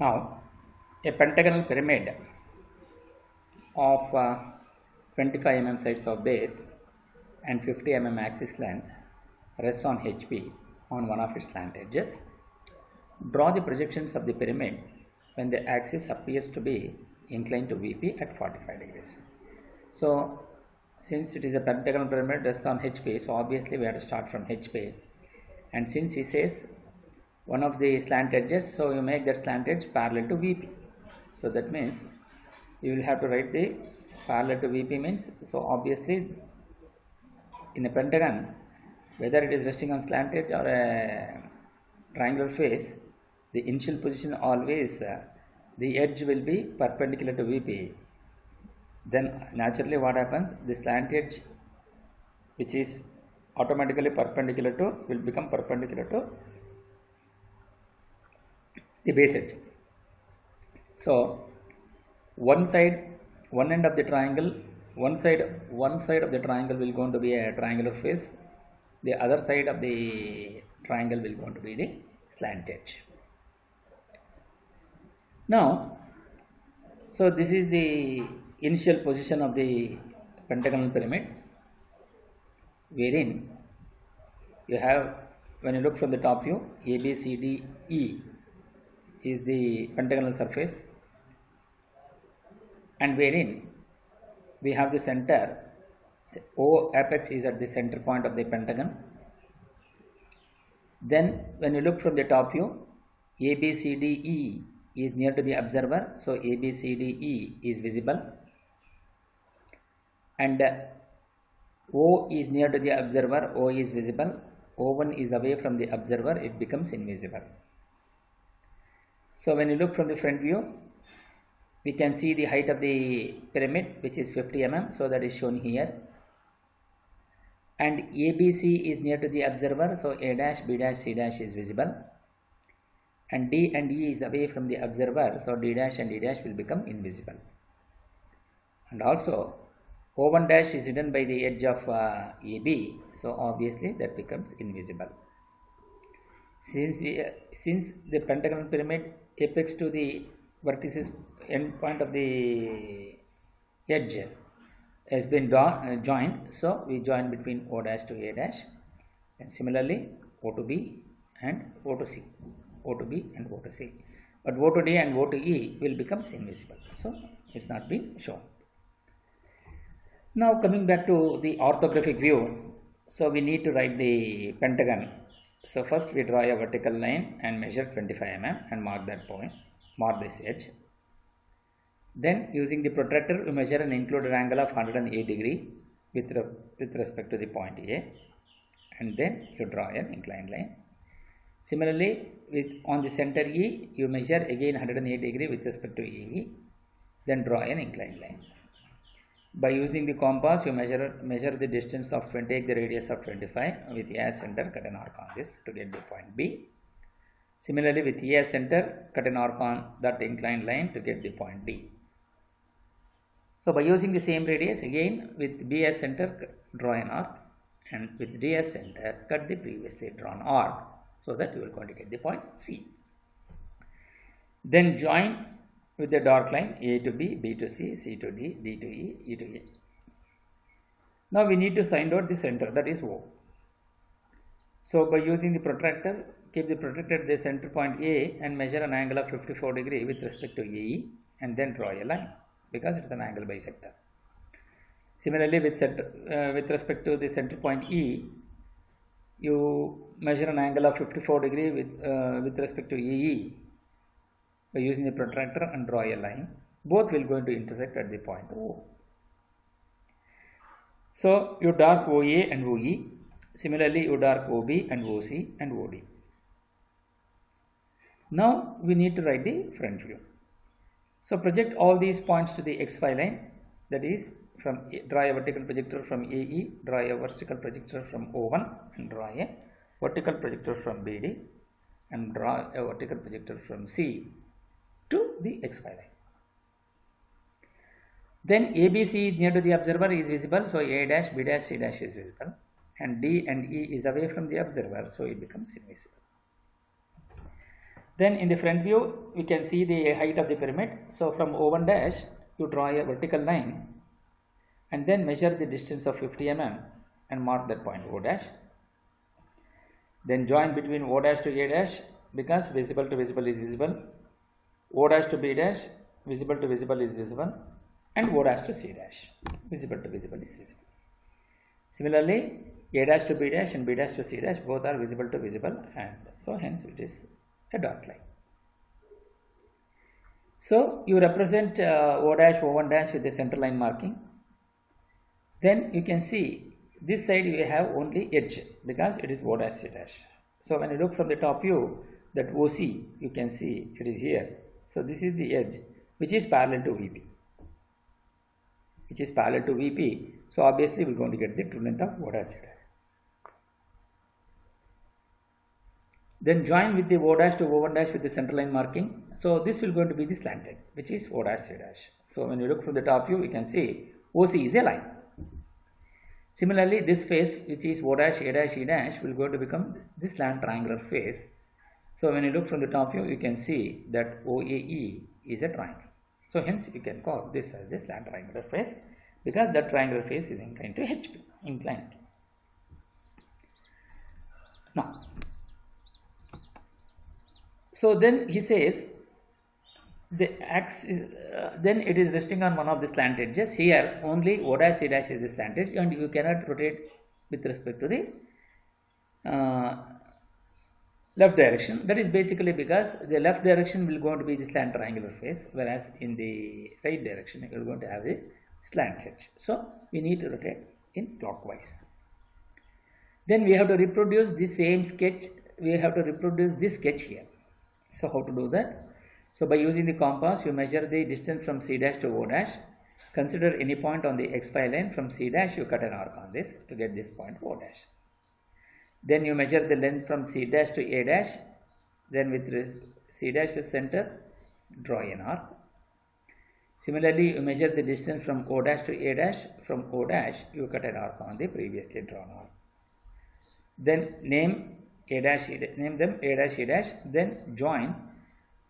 Now, a pentagonal pyramid of uh, 25 mm sides of base and 50 mm axis length rests on HP on one of its slant edges. Draw the projections of the pyramid when the axis appears to be inclined to VP at 45 degrees. So, since it is a pentagonal pyramid rests on HP, so obviously we have to start from HP. And since he says one of the slant edges, so you make that slant edge parallel to VP. So that means you will have to write the parallel to VP means, so obviously in a pentagon, whether it is resting on slant edge or a triangular face, the initial position always uh, the edge will be perpendicular to VP. Then naturally what happens? The slant edge which is automatically perpendicular to will become perpendicular to the base edge. So one side, one end of the triangle, one side, one side of the triangle will going to be a uh, triangular face. The other side of the triangle will going to be the slant edge. Now, so this is the initial position of the pentagonal pyramid, wherein you have when you look from the top view, A, B, C, D, E is the pentagonal surface. And wherein we have the center. O apex is at the center point of the pentagon. Then when you look from the top view, A, B, C, D, E is near to the observer, so A, B, C, D, E is visible. And uh, O is near to the observer, O is visible, O1 is away from the observer, it becomes invisible. So when you look from the front view, we can see the height of the pyramid which is 50 mm, so that is shown here. And ABC is near to the observer, so A dash, B dash, C dash is visible. And D and E is away from the observer, so D dash and D dash will become invisible. And also O1 dash is hidden by the edge of uh, AB, so obviously that becomes invisible. Since, we, uh, since the pentagonal pyramid apex to the vertices end point of the edge has been do, uh, joined, so we join between O dash to A dash, and similarly O to B and O to C, O to B and O to C. But O to D and O to E will become invisible, so it's not been shown. Now coming back to the orthographic view, so we need to write the pentagon. So first we draw a vertical line and measure 25 mm and mark that point, mark this edge. Then using the protractor we measure an included angle of 108 degree with, re with respect to the point A and then you draw an inclined line. Similarly with on the center E you measure again 108 degree with respect to AE then draw an inclined line. By using the compass, you measure measure the distance of 20, take the radius of 25 with A center, cut an arc on this to get the point B. Similarly, with A center, cut an arc on that inclined line to get the point D. So, by using the same radius, again with B as center, draw an arc and with D as center, cut the previously drawn arc so that you will going to get the point C. Then join with the dark line A to B, B to C, C to D, D to E, E to A. Now we need to find out the center that is O. So by using the protractor, keep the protractor at the center point A and measure an angle of 54 degree with respect to AE and then draw a line because it is an angle bisector. Similarly with, center, uh, with respect to the center point E, you measure an angle of 54 degree with, uh, with respect to AE by using the protractor and draw a line both will going to intersect at the point O. So you dark OA and OE similarly you dark OB and OC and OD. Now we need to write the front view. So project all these points to the XY line that is from draw a vertical projector from AE, draw a vertical projector from O1 and draw a vertical projector from BD and draw a vertical projector from C to the xy line. Then ABC is near to the observer is visible, so A dash, B dash, C dash is visible, and D and E is away from the observer, so it becomes invisible. then in the front view we can see the height of the pyramid so from o1 dash you draw a vertical line and then measure the distance of 50 mm and mark that point o dash then join between o dash to a dash because visible to visible is visible o dash to b dash visible to visible is visible and o dash to c dash visible to visible is visible similarly a dash to b dash and b dash to c dash both are visible to visible and so hence it is a dot line. So you represent uh, O dash O1 dash with the center line marking. Then you can see this side you have only edge because it is O dash C dash. So when you look from the top view that OC you can see it is here. So this is the edge which is parallel to VP which is parallel to VP. So obviously we're going to get the true length of O dash. Then join with the O dash to O1 dash with the center line marking. So this will going to be the slanted, which is O dash C dash. So when you look from the top view, you can see OC is a line. Similarly, this face, which is O dash, A dash, E dash, will go to become this slant triangular face. So when you look from the top view, you can see that OAE is a triangle. So hence you can call this as the slant triangular face because that triangular face is inclined to HP, inclined. Now, so then he says the axis uh, then it is resting on one of the slant edges here only o dash c dash is the slant edge and you cannot rotate with respect to the uh, left direction that is basically because the left direction will going to be the slant triangular face whereas in the right direction you are going to have a slant edge so we need to rotate in clockwise then we have to reproduce the same sketch we have to reproduce this sketch here so how to do that? So by using the compass, you measure the distance from C dash to O dash. Consider any point on the XY line from C dash, you cut an arc on this to get this point O dash. Then you measure the length from C dash to A dash. Then with C dash is center, draw an arc. Similarly, you measure the distance from O dash to A dash. From O dash, you cut an arc on the previously drawn arc. Then name a dash name them a dash a dash then join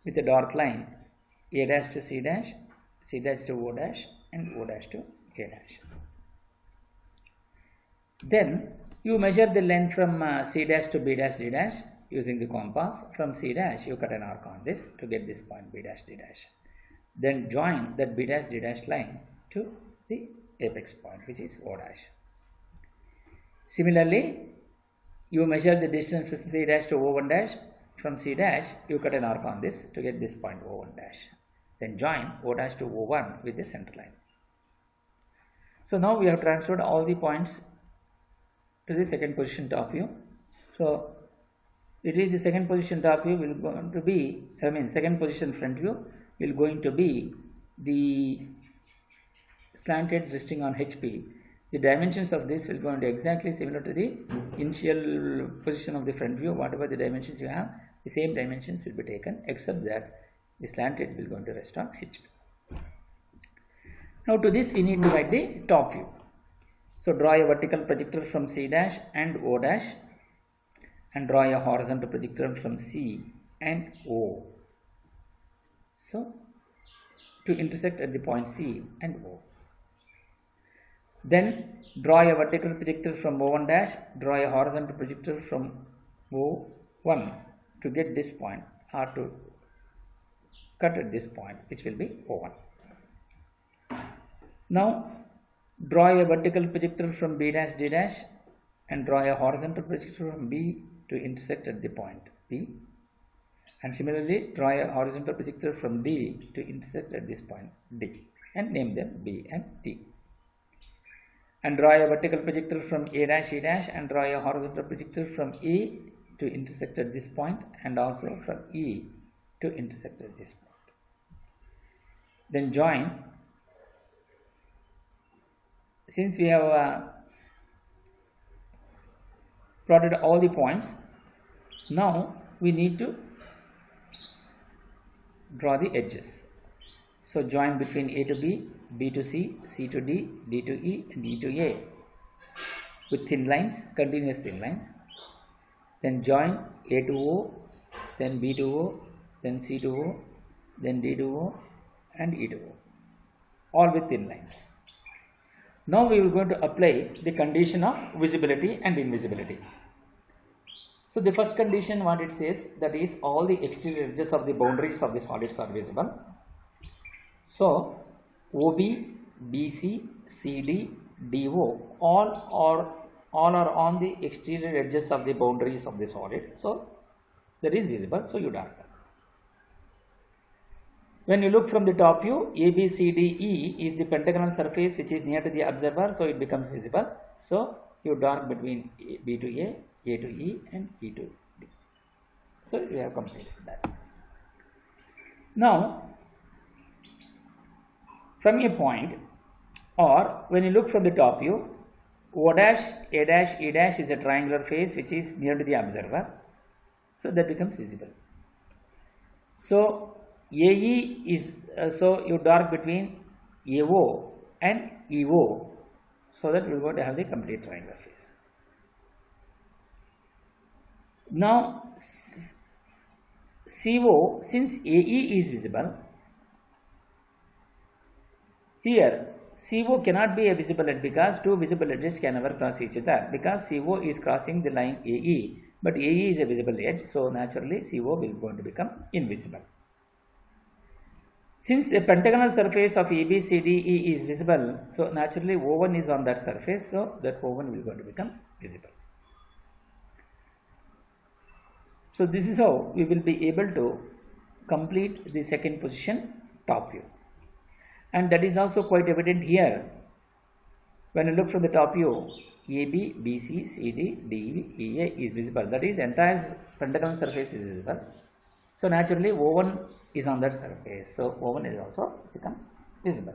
with a dark line a dash to c dash c dash to o dash and o dash to a dash then you measure the length from uh, c dash to b dash d dash using the compass from c dash you cut an arc on this to get this point b dash d dash then join that b dash d dash line to the apex point which is o dash similarly you measure the distance from C dash to O1 dash. From C dash, you cut an arc on this to get this point O1 dash. Then join O dash to O1 with the center line. So now we have transferred all the points to the second position top view. So it is the second position top view will going to be, I mean second position front view will going to be the slanted resting on HP the dimensions of this will go into exactly similar to the initial position of the front view whatever the dimensions you have the same dimensions will be taken except that the slanted will go into rest on HP. Now to this we need to write the top view. So draw a vertical projector from C dash and O dash and draw a horizontal projector from C and O. So to intersect at the point C and O. Then draw a vertical projector from O1 dash, draw a horizontal projector from O1 to get this point or to cut at this point which will be O1. Now draw a vertical projector from B dash D dash and draw a horizontal projector from B to intersect at the point B and similarly draw a horizontal projector from D to intersect at this point D and name them B and D and draw a vertical projector from A dash E dash and draw a horizontal projector from A to intersect at this point and also from E to intersect at this point. Then join. Since we have uh, plotted all the points, now we need to draw the edges. So join between A to B, B to C, C to D, D to E and E to A with thin lines, continuous thin lines. Then join A to O, then B to O, then C to O, then D to O and E to O all with thin lines. Now we are going to apply the condition of visibility and invisibility. So the first condition what it says that is all the exterior edges of the boundaries of the solids are visible. So OB, BC, CD, DO all are all are on the exterior edges of the boundaries of the solid. So that is visible. So you darken. When you look from the top view, A, B, C, D, E is the pentagonal surface which is near to the observer, so it becomes visible. So you dark between B to A, A to E, and E to D. So we have completed that. Now, from a point, or when you look from the top view, O dash, A dash, E dash is a triangular face which is near to the observer. So that becomes visible. So AE is uh, so you dark between AO and EO so that we are going to have the complete triangular face. Now CO since AE is visible here CO cannot be a visible edge because two visible edges can never cross each other because CO is crossing the line AE but AE is a visible edge so naturally CO will going to become invisible. Since a pentagonal surface of ABCDE is visible, so naturally O1 is on that surface, so that O1 will going to become visible. So this is how we will be able to complete the second position top view. And that is also quite evident here. When you look from the top view, AB, BC, CD, DE, EA is visible. That is entire pentagonal surface is visible. So naturally O1 is on that surface. So O1 is also becomes visible.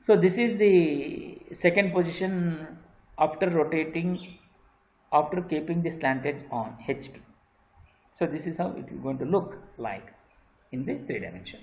So this is the second position after rotating, after keeping the slanted on HP. So this is how it is going to look like in the three dimension.